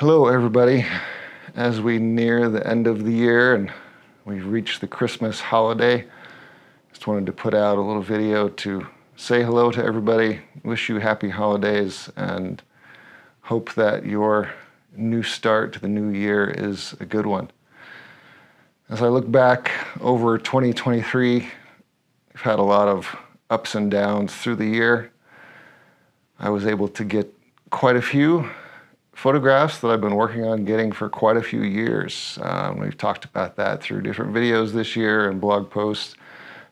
Hello, everybody. As we near the end of the year and we've reached the Christmas holiday, just wanted to put out a little video to say hello to everybody, wish you happy holidays, and hope that your new start to the new year is a good one. As I look back over 2023, we've had a lot of ups and downs through the year. I was able to get quite a few photographs that I've been working on getting for quite a few years. Um, we've talked about that through different videos this year and blog posts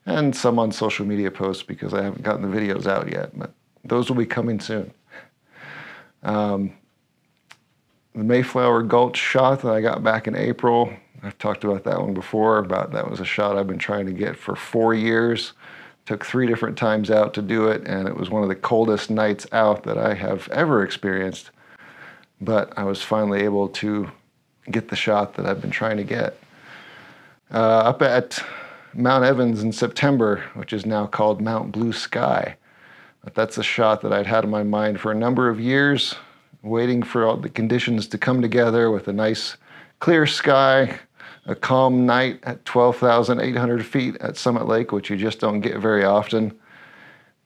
and some on social media posts because I haven't gotten the videos out yet, but those will be coming soon. Um, the Mayflower Gulch shot that I got back in April, I've talked about that one before, about that was a shot I've been trying to get for four years. Took three different times out to do it, and it was one of the coldest nights out that I have ever experienced but I was finally able to get the shot that I've been trying to get. Uh, up at Mount Evans in September, which is now called Mount Blue Sky. But that's a shot that I'd had in my mind for a number of years, waiting for all the conditions to come together with a nice clear sky, a calm night at 12,800 feet at Summit Lake, which you just don't get very often,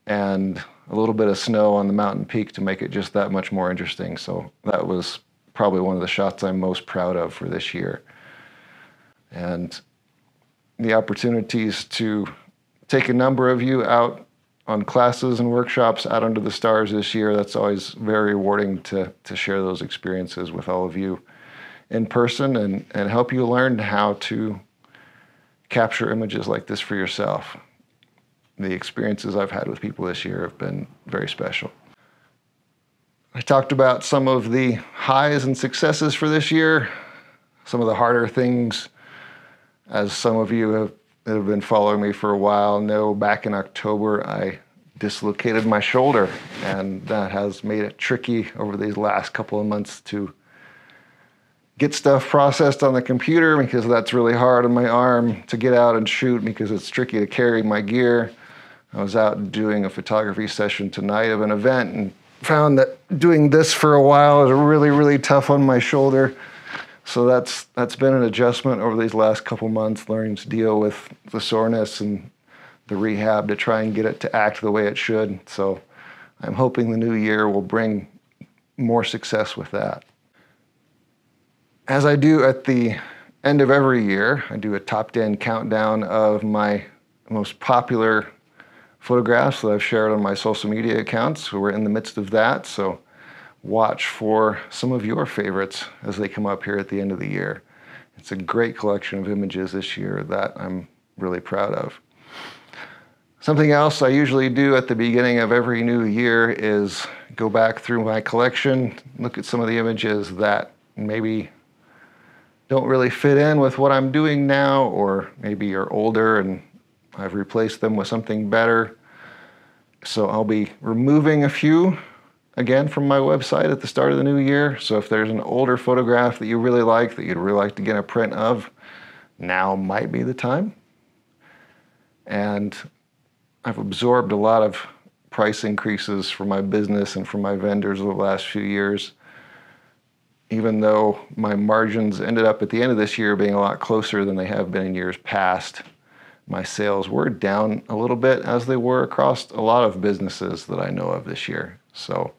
and a little bit of snow on the mountain peak to make it just that much more interesting. So that was probably one of the shots I'm most proud of for this year. And the opportunities to take a number of you out on classes and workshops out under the stars this year, that's always very rewarding to, to share those experiences with all of you in person and, and help you learn how to capture images like this for yourself the experiences I've had with people this year have been very special. I talked about some of the highs and successes for this year, some of the harder things, as some of you have, that have been following me for a while know, back in October I dislocated my shoulder, and that has made it tricky over these last couple of months to get stuff processed on the computer because that's really hard on my arm to get out and shoot because it's tricky to carry my gear. I was out doing a photography session tonight of an event and found that doing this for a while is really, really tough on my shoulder. So that's that's been an adjustment over these last couple months, learning to deal with the soreness and the rehab to try and get it to act the way it should. So I'm hoping the new year will bring more success with that. As I do at the end of every year, I do a top 10 countdown of my most popular photographs that I've shared on my social media accounts. We're in the midst of that, so watch for some of your favorites as they come up here at the end of the year. It's a great collection of images this year that I'm really proud of. Something else I usually do at the beginning of every new year is go back through my collection, look at some of the images that maybe don't really fit in with what I'm doing now, or maybe you're older and I've replaced them with something better. So I'll be removing a few again from my website at the start of the new year. So if there's an older photograph that you really like, that you'd really like to get a print of, now might be the time. And I've absorbed a lot of price increases for my business and for my vendors over the last few years. Even though my margins ended up at the end of this year being a lot closer than they have been in years past, my sales were down a little bit as they were across a lot of businesses that I know of this year. So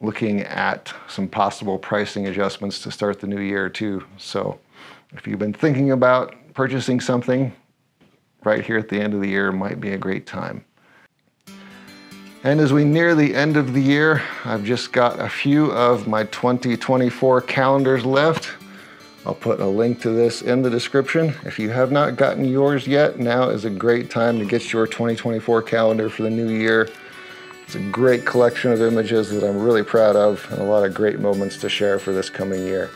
looking at some possible pricing adjustments to start the new year too. So if you've been thinking about purchasing something right here at the end of the year might be a great time. And as we near the end of the year, I've just got a few of my 2024 calendars left. I'll put a link to this in the description. If you have not gotten yours yet, now is a great time to get your 2024 calendar for the new year. It's a great collection of images that I'm really proud of and a lot of great moments to share for this coming year.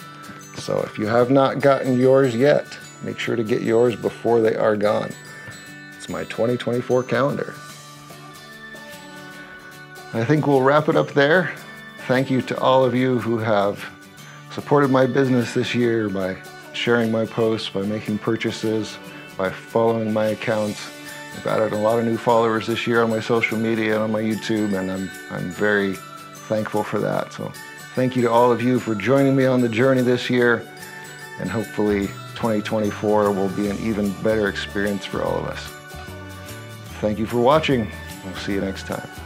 So if you have not gotten yours yet, make sure to get yours before they are gone. It's my 2024 calendar. I think we'll wrap it up there. Thank you to all of you who have supported my business this year by sharing my posts, by making purchases, by following my accounts. I've added a lot of new followers this year on my social media and on my YouTube, and I'm, I'm very thankful for that. So Thank you to all of you for joining me on the journey this year, and hopefully 2024 will be an even better experience for all of us. Thank you for watching. We'll see you next time.